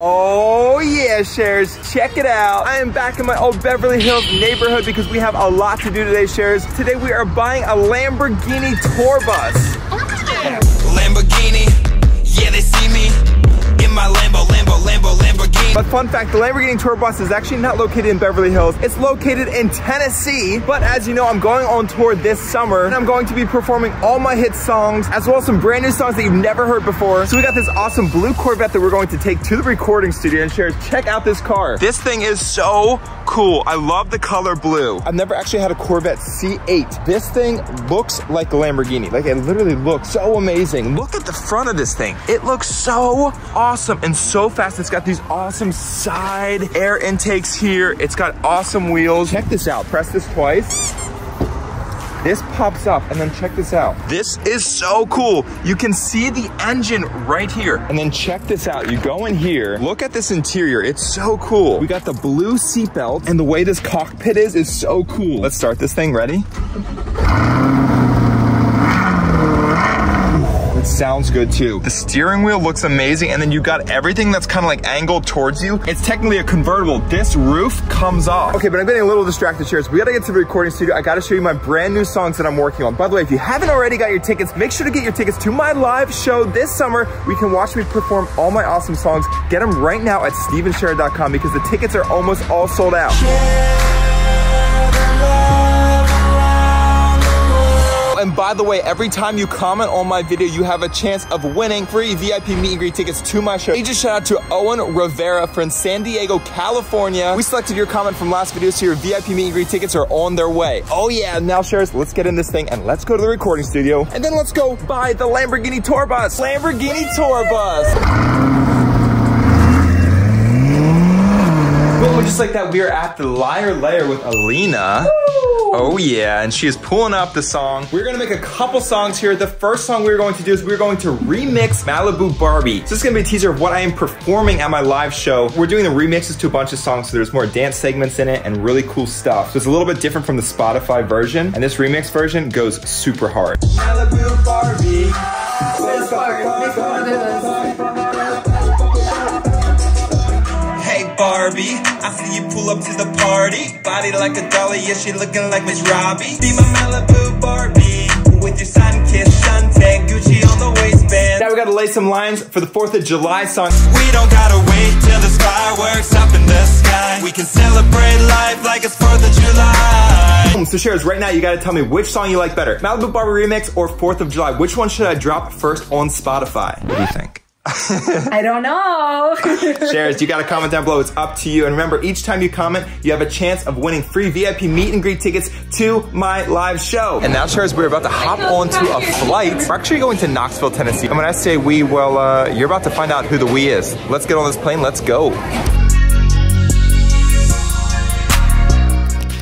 Oh yeah, shares, check it out. I am back in my old Beverly Hills neighborhood because we have a lot to do today, shares. Today we are buying a Lamborghini tour bus. Lamborghini, yeah, they see me in my Lambo, Lambo, Lambo, Lamborghini. But fun fact, the Lamborghini tour bus is actually not located in Beverly Hills. It's located in Tennessee. But as you know, I'm going on tour this summer and I'm going to be performing all my hit songs as well as some brand new songs that you've never heard before. So we got this awesome blue Corvette that we're going to take to the recording studio and share. Check out this car. This thing is so cool. I love the color blue. I've never actually had a Corvette C8. This thing looks like a Lamborghini. Like it literally looks so amazing. Look at the front of this thing. It looks so awesome and so fast. It's got these awesome side air intakes here. It's got awesome wheels. Check this out. Press this twice. This pops up and then check this out. This is so cool. You can see the engine right here. And then check this out. You go in here, look at this interior. It's so cool. We got the blue seatbelt and the way this cockpit is is so cool. Let's start this thing. Ready? It sounds good too. The steering wheel looks amazing and then you got everything that's kind of like angled towards you. It's technically a convertible. This roof comes off. Okay, but I'm getting a little distracted here. So we gotta get to the recording studio. I gotta show you my brand new songs that I'm working on. By the way, if you haven't already got your tickets, make sure to get your tickets to my live show this summer. We can watch me perform all my awesome songs. Get them right now at stephensharer.com because the tickets are almost all sold out. and by the way, every time you comment on my video, you have a chance of winning free VIP meet and greet tickets to my show. Major shout out to Owen Rivera from San Diego, California. We selected your comment from last video, so your VIP meet and greet tickets are on their way. Oh yeah, now shares, let's get in this thing and let's go to the recording studio. And then let's go buy the Lamborghini tour bus. Lamborghini tour bus. Boom, just like that, we are at the Liar Layer with Alina. Oh yeah, and she is pulling up the song. We're gonna make a couple songs here. The first song we're going to do is we're going to remix Malibu Barbie. So this is gonna be a teaser of what I am performing at my live show. We're doing the remixes to a bunch of songs, so there's more dance segments in it and really cool stuff. So it's a little bit different from the Spotify version, and this remix version goes super hard. Malibu Barbie, I see you pull up to the party. Body like a dolly, yeah, she looking like Miss Robbie. Be my Malibu Barbie with your sun kiss, Shante, Gucci on the waistband. Now we gotta lay some lines for the 4th of July song. We don't gotta wait till the fireworks up in the sky. We can celebrate life like it's 4th of July. So shares, right now you gotta tell me which song you like better. Malibu Barbie Remix or 4th of July. Which one should I drop first on Spotify? What do you think? I don't know. Shares, you got to comment down below. It's up to you. And remember, each time you comment, you have a chance of winning free VIP meet and greet tickets to my live show. And now, Shares, we're about to hop onto a flight. We're actually going to Knoxville, Tennessee. And when I say we, well, uh, you're about to find out who the we is. Let's get on this plane. Let's go.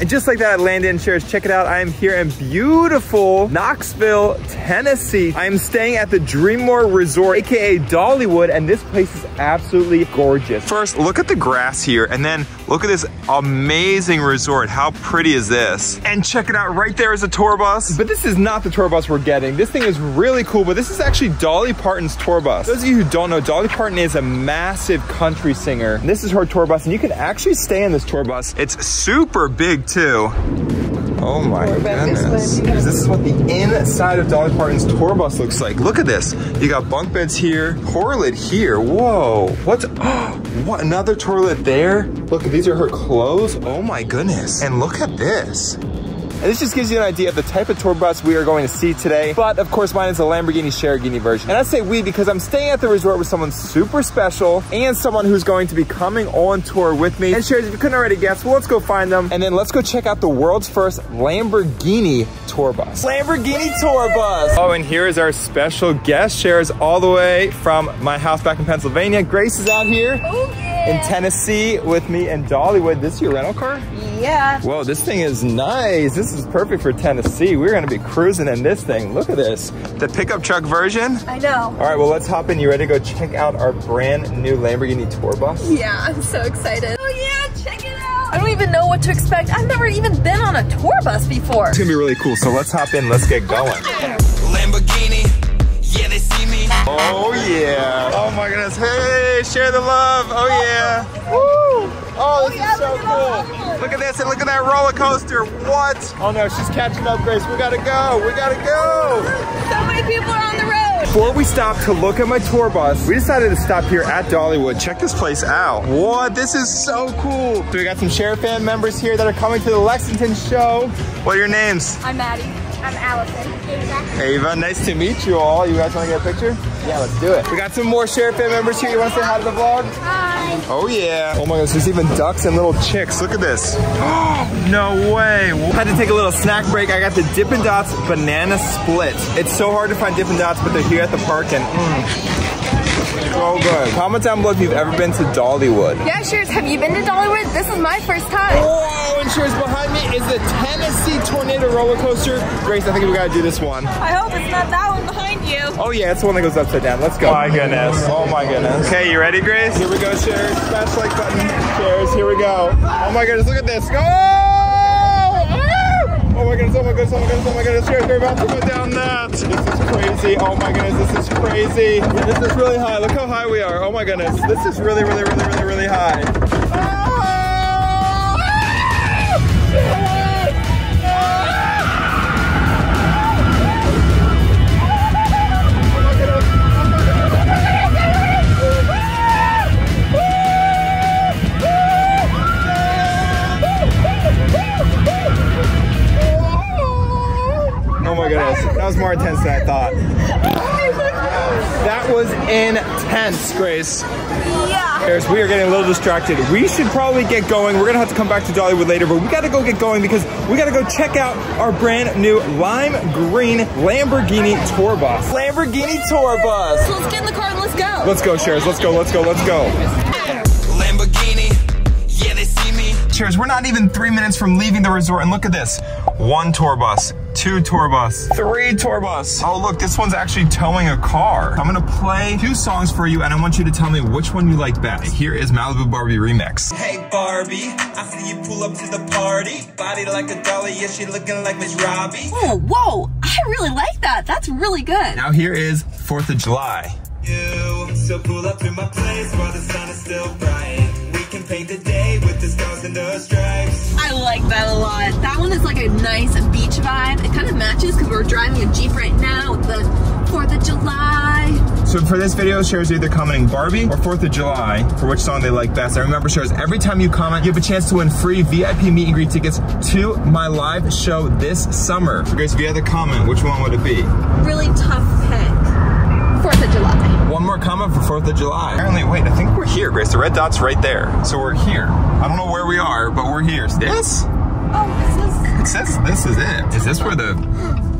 And just like that, I landed in shares. Check it out. I am here in beautiful Knoxville, Tennessee. I am staying at the DreamMore Resort, AKA Dollywood, and this place is absolutely gorgeous. First, look at the grass here, and then look at this amazing resort. How pretty is this? And check it out, right there is a tour bus. But this is not the tour bus we're getting. This thing is really cool, but this is actually Dolly Parton's tour bus. Those of you who don't know, Dolly Parton is a massive country singer. And this is her tour bus, and you can actually stay in this tour bus. It's super big too. Oh my goodness. This is what the inside of Dolly Parton's tour bus looks like. Look at this. You got bunk beds here, toilet here. Whoa. What's, oh, what, another toilet there? Look, these are her clothes. Oh my goodness. And look at this. And this just gives you an idea of the type of tour bus we are going to see today. But of course, mine is a Lamborghini Sharerghini version. And I say we because I'm staying at the resort with someone super special and someone who's going to be coming on tour with me. And Sherry, if you couldn't already guess, well, let's go find them. And then let's go check out the world's first Lamborghini tour bus. Lamborghini tour bus. Oh, and here is our special guest. Shares all the way from my house back in Pennsylvania. Grace is out here. Oh, yeah. In Tennessee with me in Dollywood. This is your rental car? Yeah. Whoa, this thing is nice. This is perfect for Tennessee. We're gonna be cruising in this thing. Look at this. The pickup truck version. I know. All right, well, let's hop in. You ready to go check out our brand new Lamborghini tour bus? Yeah, I'm so excited. Oh yeah, check it out. I don't even know what to expect. I've never even been on a tour bus before. It's gonna be really cool. So let's hop in. Let's get going. Lamborghini, yeah, they see me Oh yeah. Oh my goodness. Hey, share the love. Oh yeah. Woo. Oh, this is so cool. Look at this and look at that roller coaster. What? Oh no, she's catching up, Grace. We gotta go. We gotta go. So many people are on the road. Before we stopped to look at my tour bus, we decided to stop here at Dollywood. Check this place out. What? This is so cool. So we got some Share fan members here that are coming to the Lexington show. What are your names? I'm Maddie. I'm Allison. Ava, nice to meet you all. You guys want to get a picture? Yeah, let's do it. We got some more Share fan members here. You want to say hi to the vlog? Hi. Oh yeah. Oh my gosh, there's even ducks and little chicks. Look at this. no way. Had to take a little snack break. I got the Dippin' Dots banana split. It's so hard to find Dippin' Dots, but they're here at the park and mm, so good. Comment down below if you've ever been to Dollywood. Yeah, Shears, have you been to Dollywood? This is my first time. Whoa, and Shears, behind me is the Tennessee Tornado roller coaster. Grace, I think we gotta do this one. I hope it's not that one behind you. Oh yeah, it's the one that goes upside down. Let's go. Oh my goodness. Oh my goodness. Okay, you ready, Grace? Here we go, Shares. Smash like button. Shares, here we go. Oh my goodness, look at this. Go! Oh my goodness, oh my goodness, oh my goodness, oh my goodness. Shares, we're about to go down that. This is crazy. Oh my goodness, this is crazy. This is really high. Look how high we are. Oh my goodness. This is really, really, really, really, really high. More intense than I thought. That was intense, Grace. Yeah. Harris, we are getting a little distracted. We should probably get going. We're gonna have to come back to Dollywood later, but we gotta go get going because we gotta go check out our brand new lime green Lamborghini tour bus. Lamborghini tour bus. So let's get in the car and let's go. Let's go, Shares. Let's go, let's go, let's go. Lamborghini, yeah, they see me. Shares, we're not even three minutes from leaving the resort, and look at this. One tour bus, two tour bus, three tour bus. Oh, look, this one's actually towing a car. I'm gonna play two songs for you, and I want you to tell me which one you like best. Here is Malibu Barbie Remix. Hey Barbie, I see you pull up to the party. Body like a dolly, yeah, she looking like Miss Robbie. Oh, whoa. I really like that. That's really good. Now here is 4th of July. You, so pull up to my place while the sun is still bright. We can paint the day with the stars and the stripes. I like that a lot. That one is like a nice beach vibe. It kind of matches because we're driving a Jeep right now with the 4th of July. So for this video, Shares are either commenting Barbie or 4th of July for which song they like best. And remember, Shares, every time you comment, you have a chance to win free VIP meet and greet tickets to my live show this summer. So Grace, if you had to comment, which one would it be? Really tough pick. 4th of July. One more comment for 4th of July. Apparently, wait, I think we're here, Grace. The red dot's right there. So we're here. I don't know where we are, but we're here. This? Says this is it. Is this where the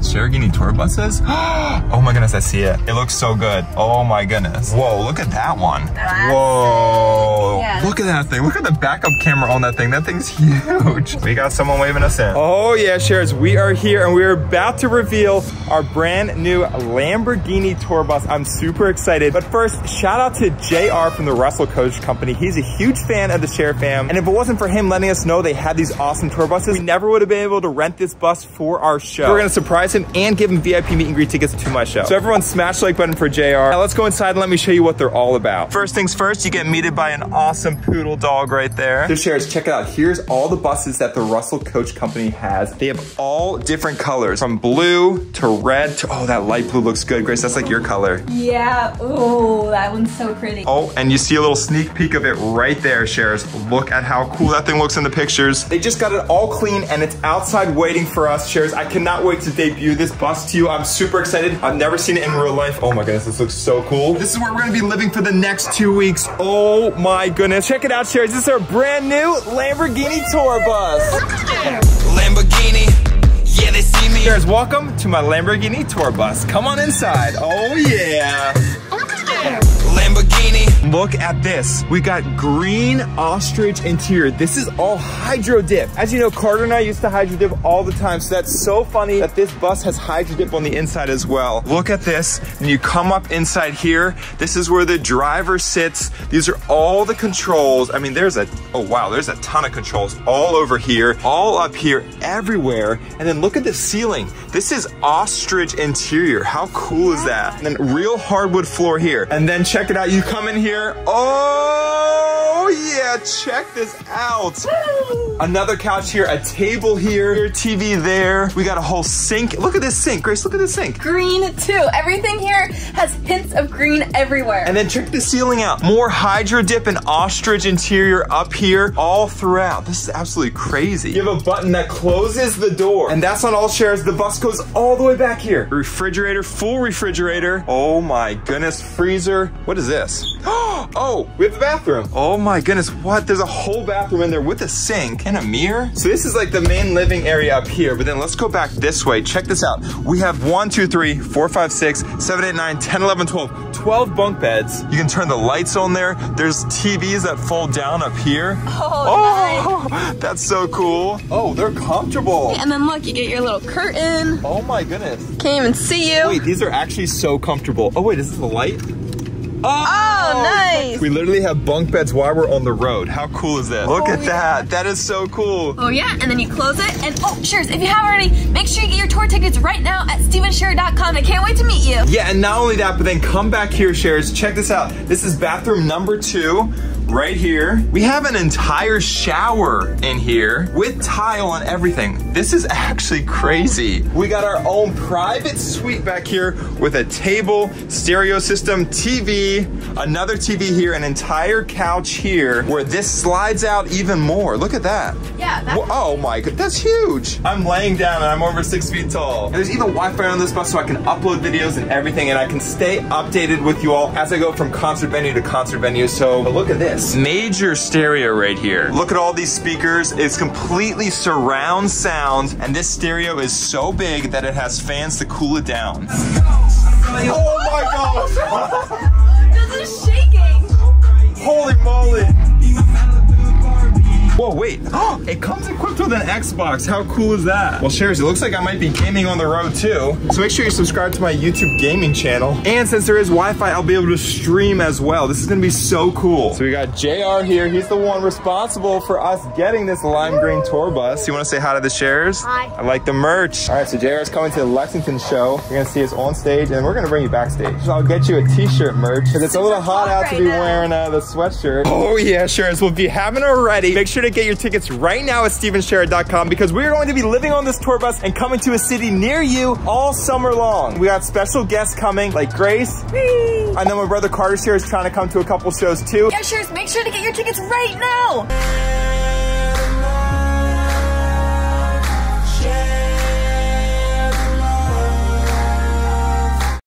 Sharerghini tour bus is? oh my goodness, I see it. It looks so good. Oh my goodness. Whoa, look at that one. Whoa. Yeah. Look at that thing. Look at the backup camera on that thing. That thing's huge. We got someone waving us in. Oh yeah, Shares, we are here and we're about to reveal our brand new Lamborghini tour bus. I'm super excited. But first, shout out to JR from the Russell Coach Company. He's a huge fan of the Share fam. And if it wasn't for him letting us know they had these awesome tour buses, we never would have been able to rent this bus for our show. We're gonna surprise him and give him VIP meet and greet tickets to my show. So everyone smash the like button for JR. Now let's go inside and let me show you what they're all about. First things first, you get meted by an awesome poodle dog right there. So Shares, check it out. Here's all the buses that the Russell Coach Company has. They have all different colors from blue to red to, oh, that light blue looks good. Grace, that's like your color. Yeah. Oh, that one's so pretty. Oh, and you see a little sneak peek of it right there, Shares. Look at how cool that thing looks in the pictures. They just got it all clean and it's outside waiting for us, Shares. I cannot wait to debut this bus to you. I'm super excited. I've never seen it in real life. Oh my goodness, this looks so cool. This is where we're gonna be living for the next two weeks. Oh my goodness. Check it out, Shares. This is our brand new Lamborghini tour bus. Lamborghini, yeah, they see me. Shares, welcome to my Lamborghini tour bus. Come on inside. Oh yeah. Lamborghini, look at this. We got green ostrich interior. This is all hydro dip. As you know, Carter and I used to hydro dip all the time. So that's so funny that this bus has hydro dip on the inside as well. Look at this. And you come up inside here. This is where the driver sits. These are all the controls. I mean, there's a, oh wow, there's a ton of controls all over here, all up here, everywhere. And then look at the ceiling. This is ostrich interior. How cool is that? And then real hardwood floor here. And then check it out. You come in here. Oh Oh, yeah, check this out. Another couch here, a table here, your TV there. We got a whole sink. Look at this sink. Grace, look at this sink. Green too. Everything here has hints of green everywhere. And then check the ceiling out. More hydro dip and ostrich interior up here all throughout. This is absolutely crazy. You have a button that closes the door. And that's on all shares. The bus goes all the way back here. Refrigerator, full refrigerator. Oh my goodness. Freezer. What is this? Oh, we have the bathroom. Oh my goodness. What? There's a whole bathroom in there with a sink and a mirror. So this is like the main living area up here. But then let's go back this way. Check this out. We have one, two, three, four, five, six, seven, eight, nine, 10, 11, 12. 12 bunk beds. You can turn the lights on there. There's TVs that fold down up here. Oh, Oh, that's so cool. Oh, they're comfortable. And then look, you get your little curtain. Oh my goodness. Can't even see you. Wait, these are actually so comfortable. Oh wait, is this the light? Oh, Oh, nice. We literally have bunk beds while we're on the road. How cool is that? Look Oh, at yeah. that. That is so cool. Oh yeah, and then you close it, and oh, Shares, if you haven't already, make sure you get your tour tickets right now at stephensharer.com. I can't wait to meet you. Yeah, and not only that, but then come back here, Shares. Check this out. This is bathroom number two. Right here. We have an entire shower in here with tile and everything. This is actually crazy. We got our own private suite back here with a table, stereo system, TV, another TV here, an entire couch here where this slides out even more. Look at that. Yeah, Oh my god, that's huge. I'm laying down and I'm over six feet tall. And there's even Wi-Fi on this bus so I can upload videos and everything and I can stay updated with you all as I go from concert venue to concert venue. So but look at this. Major stereo right here. Look at all these speakers. It's completely surround sound and this stereo is so big that it has fans to cool it down. Oh my gosh! This is shaking. Holy moly! Whoa, wait. Oh, it comes equipped with an Xbox. How cool is that? Well, Sharers, it looks like I might be gaming on the road too. So make sure you subscribe to my YouTube gaming channel. And since there is Wi-Fi, I'll be able to stream as well. This is gonna be so cool. So we got JR here. He's the one responsible for us getting this lime green tour bus. You wanna say hi to the Sharers? Hi. I like the merch. All right, so JR is coming to the Lexington show. You're gonna see us on stage and we're gonna bring you backstage. So I'll get you a t-shirt merch because it's a little hot out to be now. wearing uh, the sweatshirt. Oh yeah. So if you haven't already, make sure to get your tickets right now at stephensharer.com because we're going to be living on this tour bus and coming to a city near you all summer long. We got special guests coming like Grace. I know my brother Carter's here is trying to come to a couple shows too. Yeah, Shares, make sure to get your tickets right now.